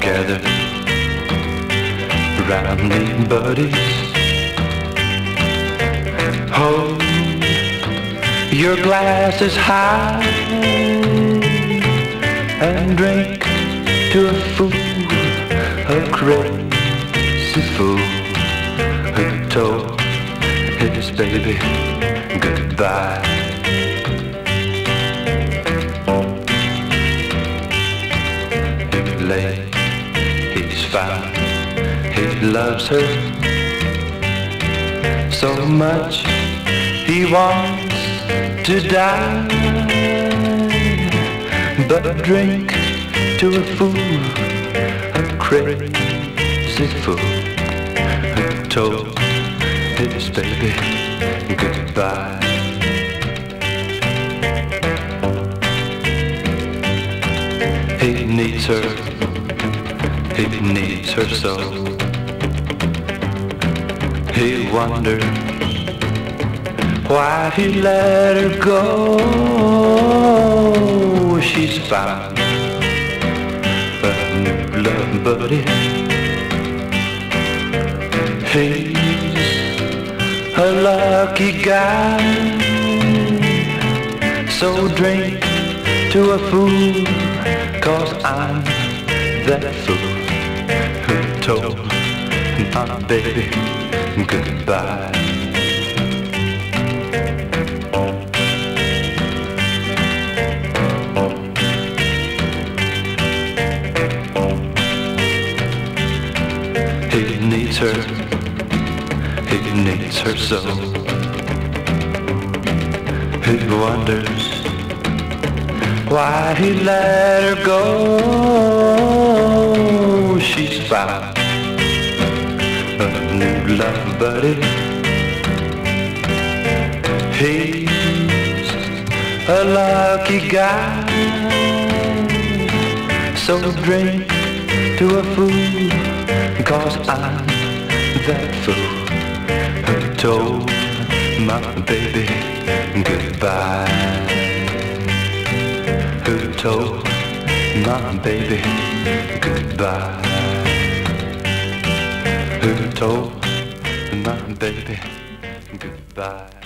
Gather around buddies. Hold your glasses high and drink to a fool, a crazy fool who told his baby goodbye. Lay, he's found, he loves her so much he wants to die. But drink to a fool, a crazy fool who told his baby goodbye. He needs her, he needs her so. He wonders why he let her go. She's found a new love buddy. He's a lucky guy. So drink to a fool, cause I'm that fool who told my baby goodbye. He needs her, needs her so. He wonders why he let her go. She's found a new love buddy. He's a lucky guy. So drink to a fool, cause I'm that fool told my baby goodbye. Who told my baby goodbye? Who told my baby goodbye?